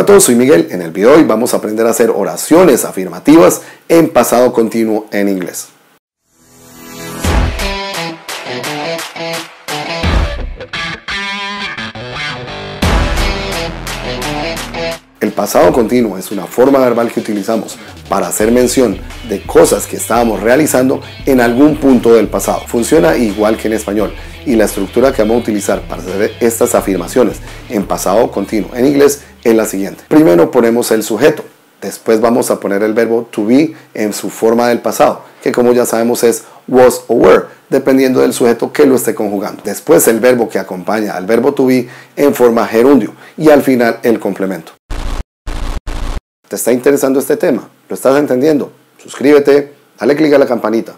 Hola a todos, soy Miguel. En el video de hoy vamos a aprender a hacer oraciones afirmativas en pasado continuo en inglés. El pasado continuo es una forma verbal que utilizamos para hacer mención de cosas que estábamos realizando en algún punto del pasado. Funciona igual que en español y la estructura que vamos a utilizar para hacer estas afirmaciones en pasado continuo en inglés es la siguiente. Primero ponemos el sujeto, después vamos a poner el verbo to be en su forma del pasado, que como ya sabemos es was o were, dependiendo del sujeto que lo esté conjugando. Después el verbo que acompaña al verbo to be en forma gerundio y al final el complemento. ¿Te está interesando este tema? ¿Lo estás entendiendo? Suscríbete, dale clic a la campanita.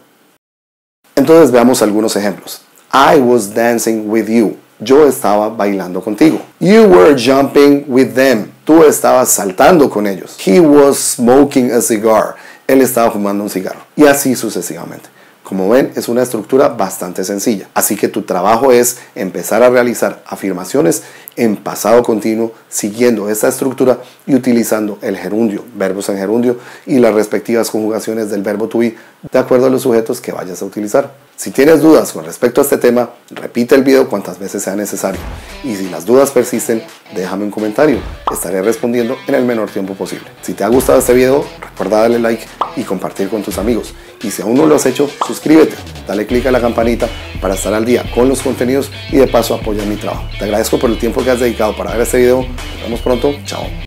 Entonces veamos algunos ejemplos. I was dancing with you. Yo estaba bailando contigo. You were jumping with them. Tú estabas saltando con ellos. He was smoking a cigar. Él estaba fumando un cigarro. Y así sucesivamente. Como ven, es una estructura bastante sencilla. Así que tu trabajo es empezar a realizar afirmaciones en pasado continuo siguiendo esta estructura y utilizando el gerundio, verbos en gerundio y las respectivas conjugaciones del verbo to be de acuerdo a los sujetos que vayas a utilizar. Si tienes dudas con respecto a este tema, repite el video cuantas veces sea necesario. Y si las dudas persisten, déjame un comentario. Estaré respondiendo en el menor tiempo posible. Si te ha gustado este video, recuerda darle like y compartir con tus amigos. Y si aún no lo has hecho, suscríbete, dale click a la campanita para estar al día con los contenidos y de paso apoyar mi trabajo. Te agradezco por el tiempo que has dedicado para ver este video. Nos vemos pronto. Chao.